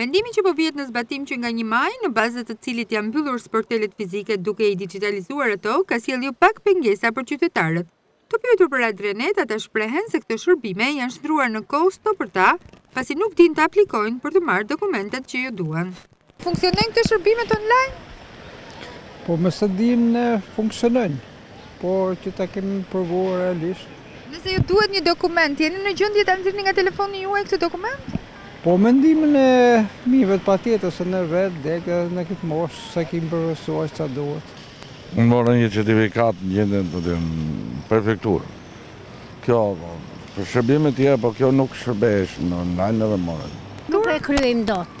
Vendimi që po vihet në zbatim që nga 1 maj, në bazë të të cilit janë mbyllur sportelet fizike duke i dixhitalizuar ato, ka sjellë jo pak pengesa për qytetarët. Të pyetur për A2CNN, ata shprehen se këto shërbime janë shndërruar në kosto për ta, pasi nuk dinë të aplikojnë për të marrë dokumentet që ju duhen. Funksionojnë këto shërbimet online? Po me sa dimë ne funksionojnë, po që ta kemi përvuar realisht. Nëse ju duhet një dokument, jeni në gjëndje të nxirrni nga telefoni juaj këtë dokument? Po me ndihmën e fëmijëve patjetër se ne vetë, dhe këtë në këtë moshë, s'e kemi përvetësuar aq sa duhet. Unë mora një certifikatë në gjëndje të të në prefekturë. Kjo, për shërbimet tjera, po kjo nuk shërbeshë në online edhe mora. Nuk e kryejmë dotë.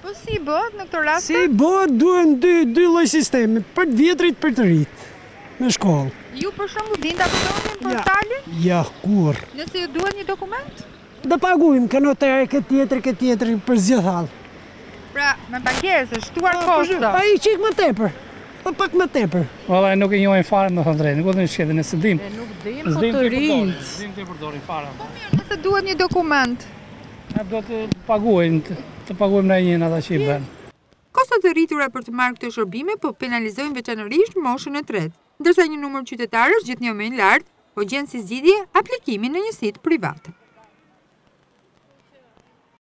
Po si i bëhet në këto raste? Si i bëhet duhen dy dy lloj sistemi, për të vjetrit për të rinjtë në shkollë. Ju për shembull dini ta përdorni portalin? Jo, kurrë. Nëse ju duhet një dokument? Do paguajmë ke noteri, ke tjetër, ke tjetër për të zgjidh hall. Pra, me pagesë, shtuar kosto. Po i çik më tepër. Po pak më tepër. Valla nuk e njohim fare me thënë drejt, nuk e din shketin, s'e dimë. Ne nuk dimë, po të rinjtë. S'dimë ta përdorim fare. Po mirë, nëse duhet një dokument. Ne do të paguajmë, të paguajmë në njën ata që i bënë. Kostot e rritura për të marrë këto shërbime po penalizojnë veçanërisht moshën e tretë, ndërsa një numër qytetarësh gjithnjë më i lartë po gjen si zgjidhje aplikimin në njësitë private.